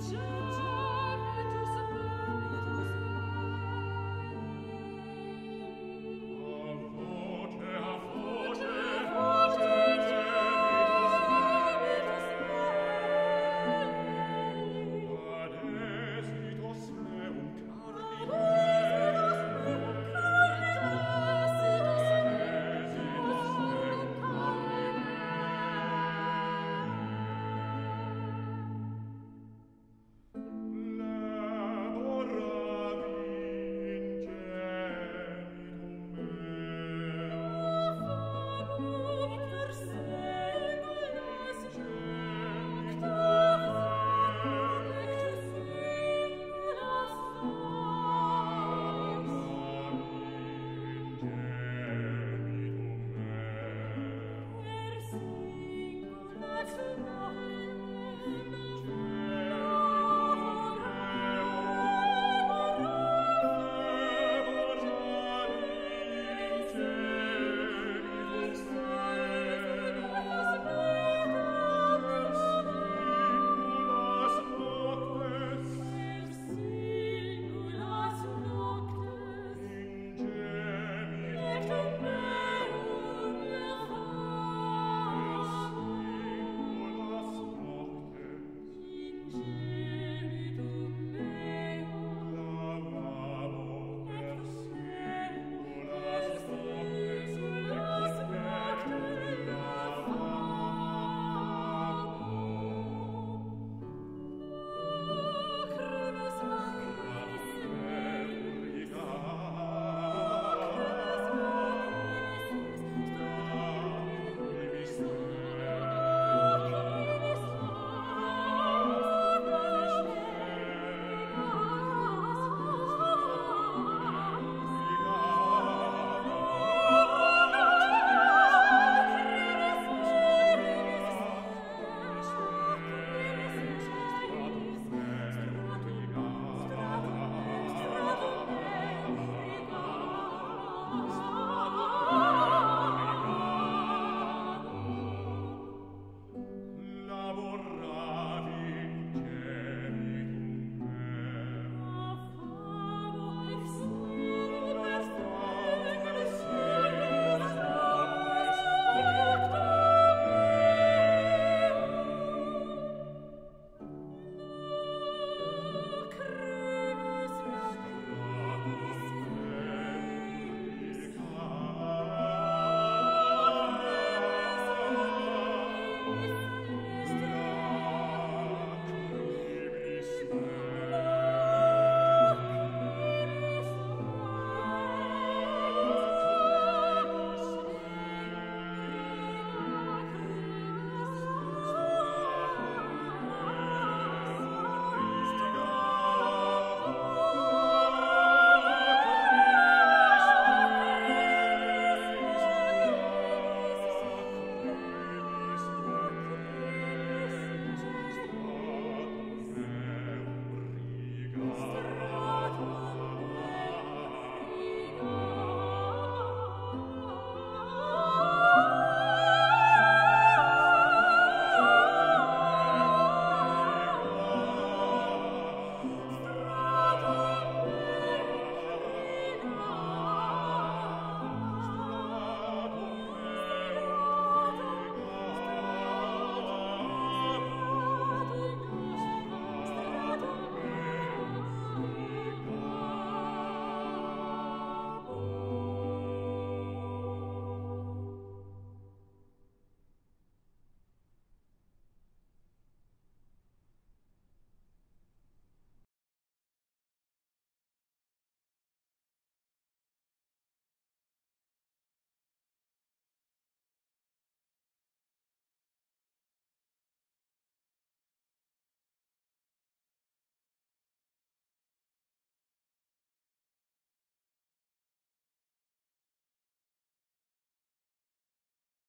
Church. Jesus.